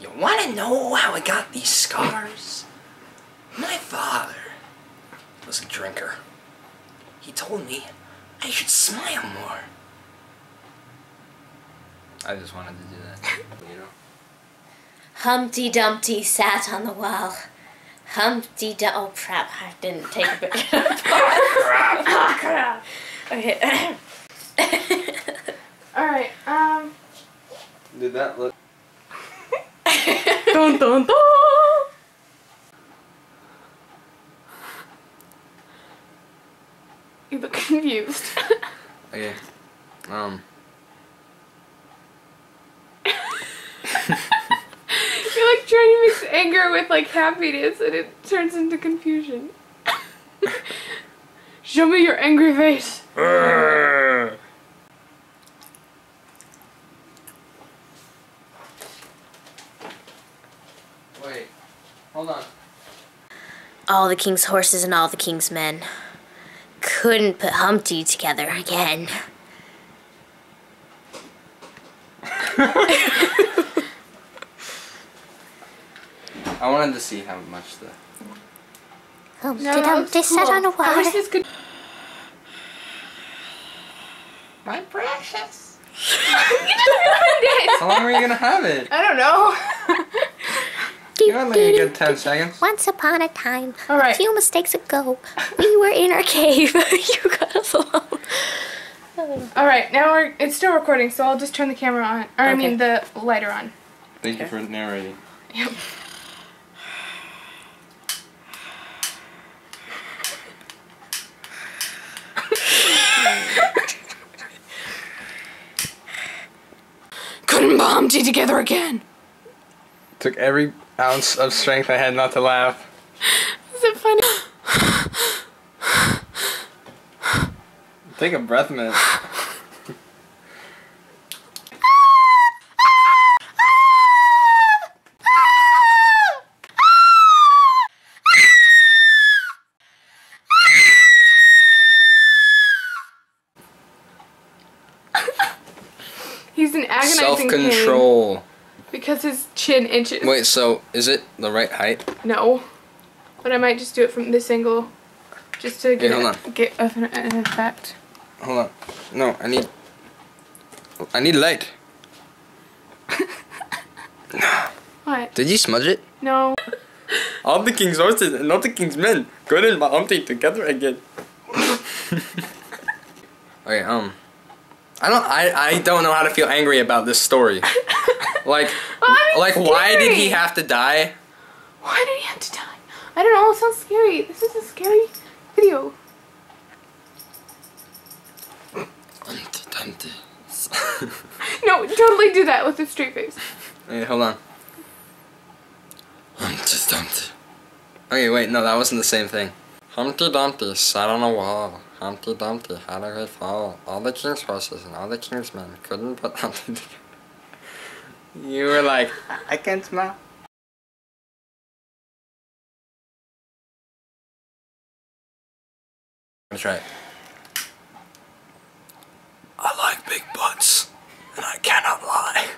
You want to know how I got these scars? My father was a drinker. He told me I should smile more. I just wanted to do that. You know? Humpty Dumpty sat on the wall. Humpty Dum. Oh crap! I didn't take a bit. crap! Oh, crap! Okay. All right. Um. Did that look? Dun dun dun. You look confused. Okay. Um. You're like trying to mix anger with like happiness, and it turns into confusion. Show me your angry face. Wait. Hold on. all the king's horses and all the king's men couldn't put Humpty together again. I wanted to see how much the. Humpty No, Dumpty it's sat on a I wish wall. this could. My precious. How long are you gonna have it? I don't know. You had like a good 10 seconds. Once upon a time, All right. a few mistakes ago, we were in our cave. you got us alone. All right, now we're it's still recording, so I'll just turn the camera on, or I mean the lighter on. Thank you for narrating. Yep. Couldn't put Humpty together again. Took every ounce of strength I had not to laugh. Is it funny? Take a breath mint. He's an agonizing Self pain control. Because his chin inches. Wait, so is it the right height? No, but I might just do it from this angle, just to get hold a- get an, an effect. Hold on. No, I need. I need light. What? Did you smudge it? No. All the king's horses and all the king's men couldn't put Humpty together again. okay, um. I don't I, I don't know how to feel angry about this story. Like Well, I mean, like why did he have to die? Why did he have to die? I don't know. It sounds scary. This is a scary video. Humpty Dumpty. No, totally do that with a straight face. Wait, hold on. Humpty Dumpty. Okay, wait, no, that wasn't the same thing. Humpty Dumpty sat on a wall. Humpty Dumpty had a great fall. All the king's horses and all the king's men couldn't put Humpty together. You were like, I can't smile. That's right. I like big butts, and I cannot lie.